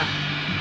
Ha ha ha.